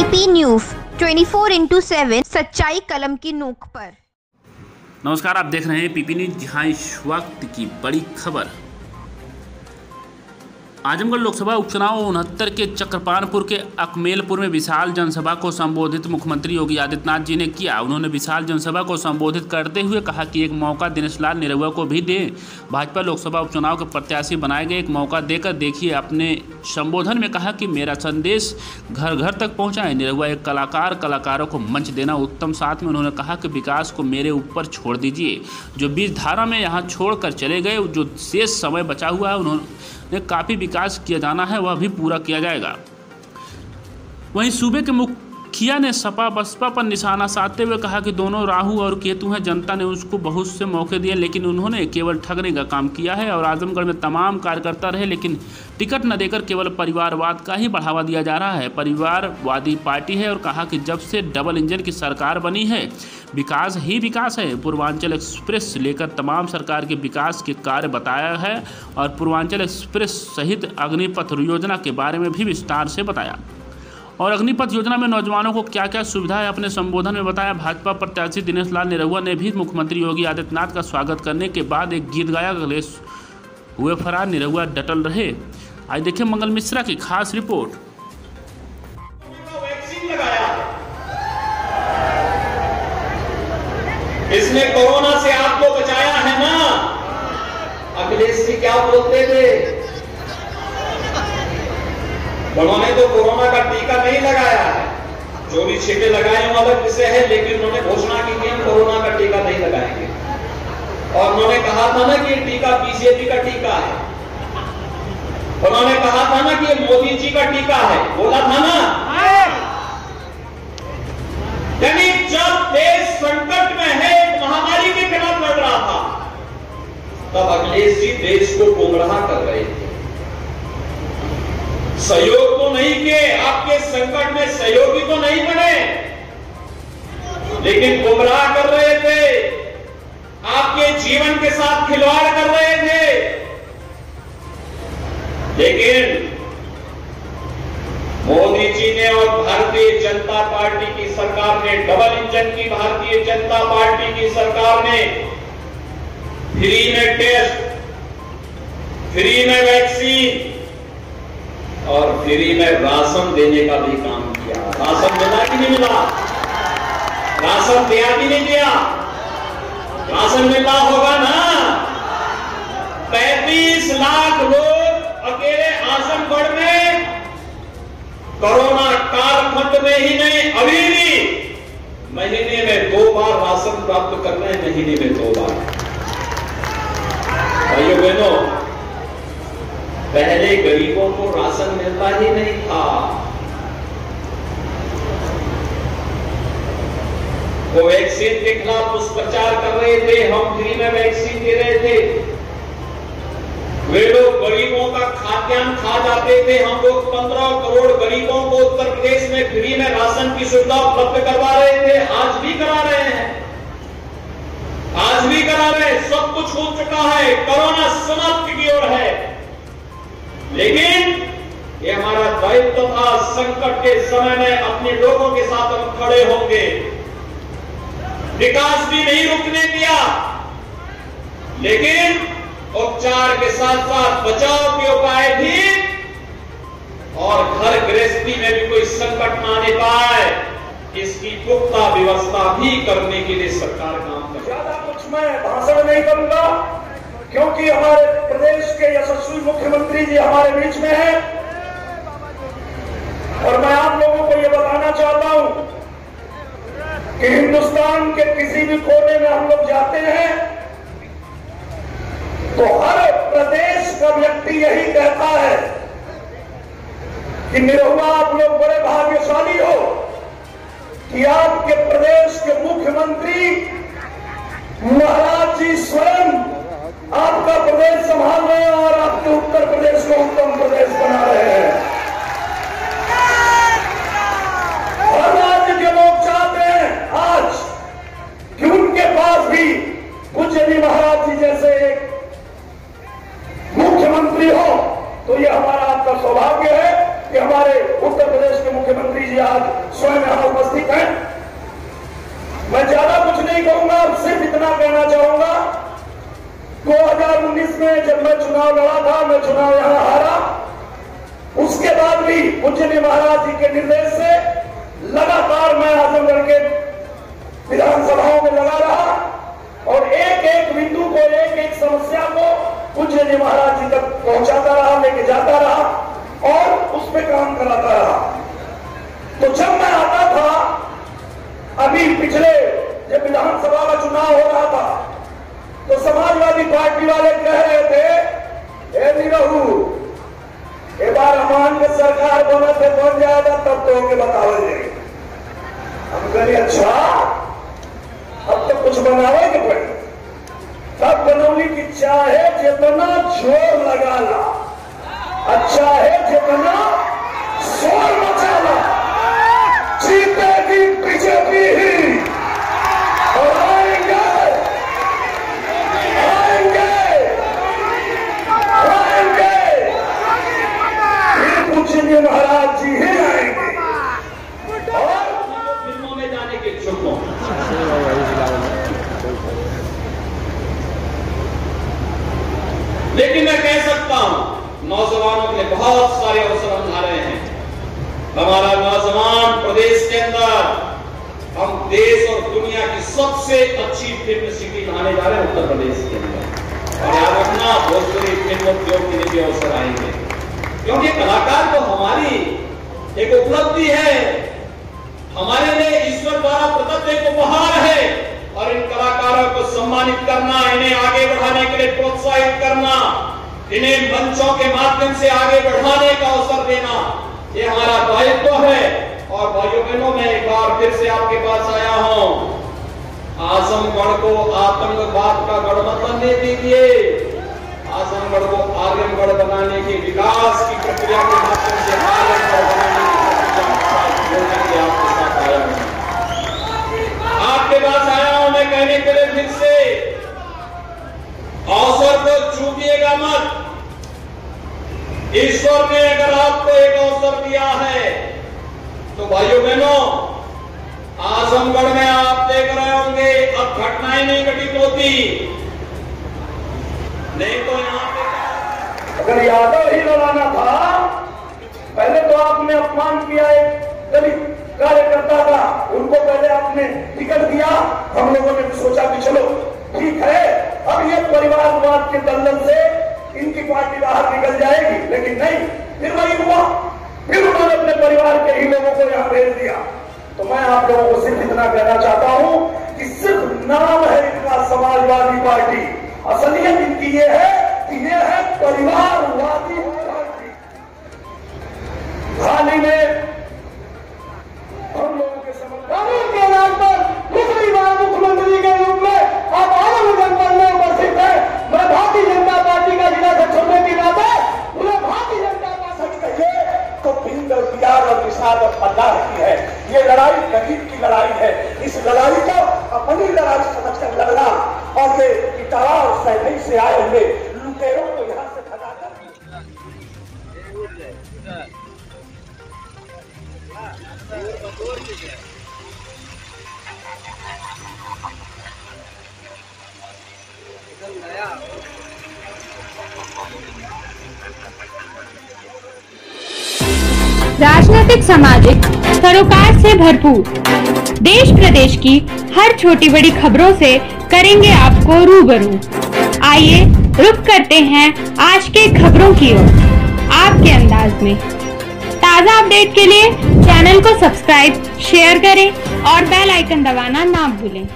PP news 24 four into seven सच्चाई कलम की नोक पर। नमस्कार, आप देख रहे हैं पीपी न्यूज़ जहाँ इस वक्त की बड़ी खबर। आजमगढ़ लोकसभा उपचुनाव उनहत्तर के चक्रपानपुर के अकमेलपुर में विशाल जनसभा को संबोधित मुख्यमंत्री योगी आदित्यनाथ जी ने किया। उन्होंने विशाल जनसभा को संबोधित करते हुए कहा कि एक मौका दिनेश लाल निरहुआ को भी दें। भाजपा लोकसभा उपचुनाव के प्रत्याशी बनाए गए एक मौका देकर देखिए अपने संबोधन में कहा कि मेरा संदेश घर घर तक पहुँचाएँ। निरहुआ एक कलाकार, कलाकारों को मंच देना उत्तम। साथ में उन्होंने कहा कि विकास को मेरे ऊपर छोड़ दीजिए। जो बीज धारा में यहाँ छोड़कर चले गए, जो शेष समय बचा हुआ है, उन्होंने ने काफ़ी विकास किया जाना है, वह भी पूरा किया जाएगा। वहीं सूबे के मुखिया ने सपा बसपा पर निशाना साधते हुए कहा कि दोनों राहु और केतु हैं, जनता ने उसको बहुत से मौके दिए, लेकिन उन्होंने केवल ठगने का काम किया है और आजमगढ़ में तमाम कार्यकर्ता रहे, लेकिन टिकट न देकर केवल परिवारवाद का ही बढ़ावा दिया जा रहा है। परिवारवादी पार्टी है और कहा कि जब से डबल इंजन की सरकार बनी है विकास ही विकास है। पूर्वांचल एक्सप्रेस लेकर तमाम सरकार के विकास के कार्य बताया है और पूर्वांचल एक्सप्रेस सहित अग्निपथ योजना के बारे में भी विस्तार से बताया। और अग्निपथ योजना में नौजवानों को क्या क्या सुविधा है अपने संबोधन में बताया। भाजपा प्रत्याशी दिनेश लाल निरहुआ ने भी मुख्यमंत्री योगी आदित्यनाथ का स्वागत करने के बाद एक गीत गाया। अखिलेश हुए फरार निरहुआ डटल रहे। आज देखिए मंगल मिश्रा की खास रिपोर्ट। इसने कोरोना से आपको बचाया है ना? अखिलेश जी क्या बोलते थे? उन्होंने तो कोरोना का टीका नहीं लगाया है। जो भी छिपे लगाए वो अलग विषय है, लेकिन उन्होंने घोषणा की हम कोरोना का टीका नहीं लगाएँगे। और उन्होंने कहा था ना कि टीका बीजेपी का टीका है। उन्होंने कहा था ना कि मोदी जी का टीका है। बोला था ना यानी जब देश संकट में है एक महामारी के खिलाफ लड़ रहा था तब अखिलेश जी देश को गुमराह कर रहे थे। सहयोग तो नहीं किए, आपके संकट में सहयोगी तो नहीं बने। लेकिन गुमराह कर रहे थे, आपके जीवन के साथ खिलवाड़ कर रहे थे। लेकिन मोदी जी ने और भारतीय जनता पार्टी की सरकार ने, डबल इंजन की भारतीय जनता पार्टी की सरकार ने फ्री में टेस्ट फ्री में वैक्सीन और फ्री में राशन देने का भी काम किया। राशन मिला कि नहीं मिला? राशन दिया कि नहीं दिया? राशन मिला होगा ना? पैंतीस लाख लोग अकेले आजमगढ़ में कोरोना कालखंड में ही नहीं, अभी भी महीने में दो बार राशन प्राप्त कर रहे हैं, महीने में दो बार। भाइयों बहनों, पहले गरीबों को राशन मिलता ही नहीं था। वो वैक्सीन के खिलाफ दुष्प्रचार कर रहे थे, हम फ्री में वैक्सीन दे रहे थे। वे लोग गरीबों का खाद्यान्न खा जाते थे, हम लोग पंद्रह करोड़ गरीबों को उत्तर प्रदेश में फ्री में राशन की सुविधा उपलब्ध करवा रहे थे, आज भी करा रहे हैं। आज भी करा रहे सब कुछ हो चुका है, कोरोना समाप्ति की ओर है। लेकिन ये हमारा दायित्व था, संकट के समय में अपने लोगों के साथ हम खड़े होंगे। विकास भी नहीं रुकने दिया। लेकिन उपचार के साथ साथ बचाव के उपाय भी और घर गृहस्थी में भी कोई संकट ना आने पाए इसकी पुख्ता व्यवस्था भी करने के लिए सरकार काम कर ज़्यादा कुछ मैं भाषण नहीं करूँगा, क्योंकि हमारे प्रदेश के यशस्वी मुख्यमंत्री जी हमारे बीच में हैं। और मैं आप लोगों को यह बताना चाहता हूँ कि हिंदुस्तान के किसी भी कोने में हम लोग जाते हैं तो हर प्रदेश का व्यक्ति यही कहता है कि निरहुआ आप लोग बड़े भाग्यशाली हो। कि आपके प्रदेश के मुख्यमंत्री महाराज जी स्वयं आपका प्रदेश संभाल रहे हैं और आपके उत्तर प्रदेश को उत्तम प्रदेश बना रहे हैं। हर राज्य के लोग चाहते हैं आज कि उनके पास भी पूज्य जी महाराज जी जैसे एक मुख्यमंत्री हो तो ये हमारा आपका सौभाग्य है। कि हमारे उत्तर प्रदेश के मुख्यमंत्री जी आज स्वयं यहाँ उपस्थित हैं। मैं ज़्यादा कुछ नहीं कहूँगा सिर्फ़ इतना कहना चाहूँगा। 2019 में जब मैं चुनाव लड़ा था, मैं चुनाव यहाँ हारा। उसके बाद भी पूज्य महाराज जी के निर्देश से लगातार मैं आजमगढ़ के विधानसभाओं में लगा रहा और एक एक बिंदु को एक एक समस्या को पूज्य महाराज जी तक पहुंचाता रहा, लेके जाता रहा। और उस पर काम कराता रहा। तो जब मैं आता था, अभी पिछले जब विधानसभा का चुनाव हो रहा था तो समाजवादी पार्टी वाले कह रहे थे ए निरहू एक बार अमान के सरकार बने थे बन जाएगा, तब तो के बतावे हम कहें अच्छा अब तो कुछ बनावे के पड़े। तब बनौली की चाहे, जितना ज़ोर लगा ला अच्छा है जितना शोर मचा ला जीतेगी बीजेपी ही। और आएँगे आएँगे आएँगे। फिर पूजनीय महाराज जी ही आएँगे। और फ़िल्मों में जाने के इच्छुक। लेकिन मैं कह सकता हूँ नौजवानों के लिए बहुत सारे अवसर हम ला रहे हैं। हमारा नौजवान प्रदेश के अंदर हम देश और दुनिया की सबसे अच्छी फ़िल्म सिटी बनाने जा रहे हैं उत्तर प्रदेश के अंदर। और याद रखना, भोजपुरी फ़िल्म उद्योग के लिए भी अवसर आएँगे। क्योंकि कलाकार तो हमारी एक उपलब्धि है। हमारे लिए ईश्वर द्वारा प्रदत्त एक उपहार है। और इन कलाकारों को सम्मानित करना, इन्हें आगे बढ़ाने के लिए प्रोत्साहित करना इन्हें मंचों के माध्यम से आगे बढ़ाने का अवसर देना, ये हमारा दायित्व तो है। और भाइयों बहनों मैं एक बार फिर से आपके पास आया हूँ। आजमगढ़ को आतंकवाद का गढ़ मत बनने दीजिए। आजमगढ़ को आर्यनगढ़ बनाने की विकास की प्रक्रिया के माध्यम से आर्यनगढ़ बनाने के आपके साथ आया हूँ आपके पास आया हूँ मैं कहने के लिए फिर से अवसर को चूकिएगा मत ईश्वर ने अगर आपको एक अवसर दिया है तो भाइयों बहनों, आजमगढ़ में आप देख रहे होंगे, अब घटनाएँ नहीं घटित होती। नहीं तो यहाँ पे अगर यादव ही लड़ाना था, पहले तो आपने अपमान किया एक दलित कार्यकर्ता का, उनको पहले आपने टिकट दिया, हम लोगों ने सोचा कि चलो, ठीक है, अब ये परिवारवाद के दलदल से इनकी पार्टी बाहर निकल जाएगी, लेकिन नहीं, फिर वही हुआ। फिर उन्होंने अपने परिवार के ही लोगों को यहाँ भेज दिया। तो मैं आप लोगों को सिर्फ़ इतना कहना चाहता हूँ कि सिर्फ़ नाम है इनका समाजवादी पार्टी। असलियत इनकी ये है कि ये है परिवारवादी पार्टी हाल ही में हम लोगों के समझदारों के नाम पर दूसरी बार मुख्यमंत्री के रूप में अब आनंद जनपद में उपस्थित है मैं भारतीय जनता पार्टी का जिला सचिव होने की नाते उन्हें भारतीय जनता पार्टी कहिए तो बिंदर प्यार और निशान और अल्लाह की है। ये लड़ाई गरीब की लड़ाई है। इस लड़ाई को अपनी लड़ाई समझकर लड़ना। और ये इटावा और सैनिक से आए हुए राजनीतिक, सामाजिक सरोकार से भरपूर। देश प्रदेश की हर छोटी बड़ी खबरों से करेंगे आपको रूबरू। आइए रुक करते हैं आज के खबरों की ओर। आपके अंदाज में। ताज़ा अपडेट के लिए चैनल को सब्सक्राइब, शेयर करें और बेल आइकन दबाना ना भूलें।